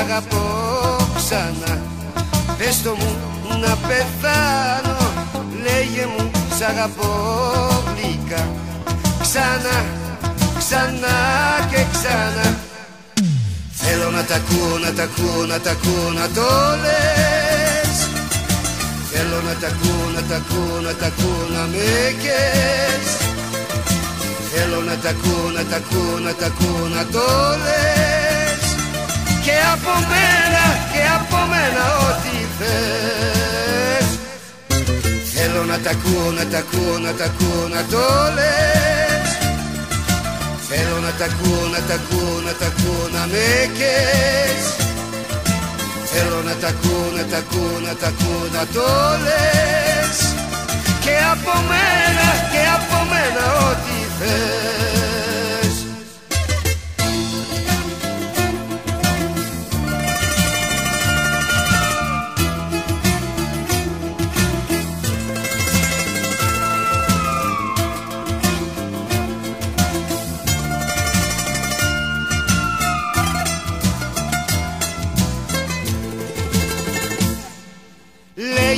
αγαπώ ξανά. Πες το μου να πεθάνω Λέγε μου σ' αγαπώ γλυκά. Ξανά, ξανά και ξανά. Θέλω να τα ακούω, να τα ακούω, να τα ακούω, να το λες. Θέλω να τα ακούω, να τα ακούω, να τα ακούω, να με κες. Θέλω να τα ακούω, να τα ακούω, να τα ακούω, να το λες. Και από μένα, και από μένα ό,τι θες. Θέλω να τα ακούω, να τα ακούω, να τα ακούω, να το λες. Θέλω να τα ακούω, να τα ακούω, να τα ακούω, να με κες. Θέλω να τα ακούω, να τα ακούω, να τα ακούω, να το λες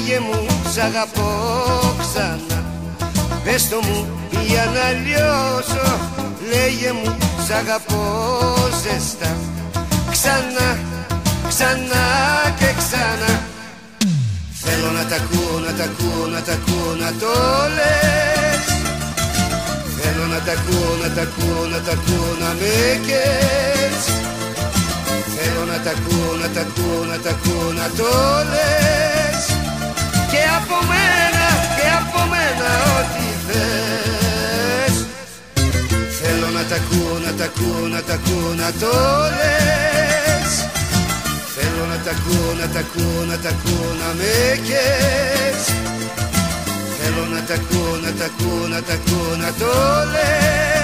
Λέγε μου σ' αγαπώ ξανά. Πες το μου για να λιώσω. Λέγε μου σ' αγαπώ ζεστά. Ξανά, ξανά και ξανά. Θέλω να τα ακούω, να τα ακούω, να τα ακούω, να το λες. Θέλω να τα ακούω, να τα ακούω, να τα ακούω, να με κες. Θέλω να τα ακούω, να τα ακούω, να τα ακούω, να το λες τα ακούω, να τα ακούω, να τα ακούω, να το λες. Θέλω να τα ακούω, να τα ακούω, να τα ακούω, να με κες. Θέλω να τα ακούω, να τα ακούω, να τα ακούω, να το λες. Και από μένα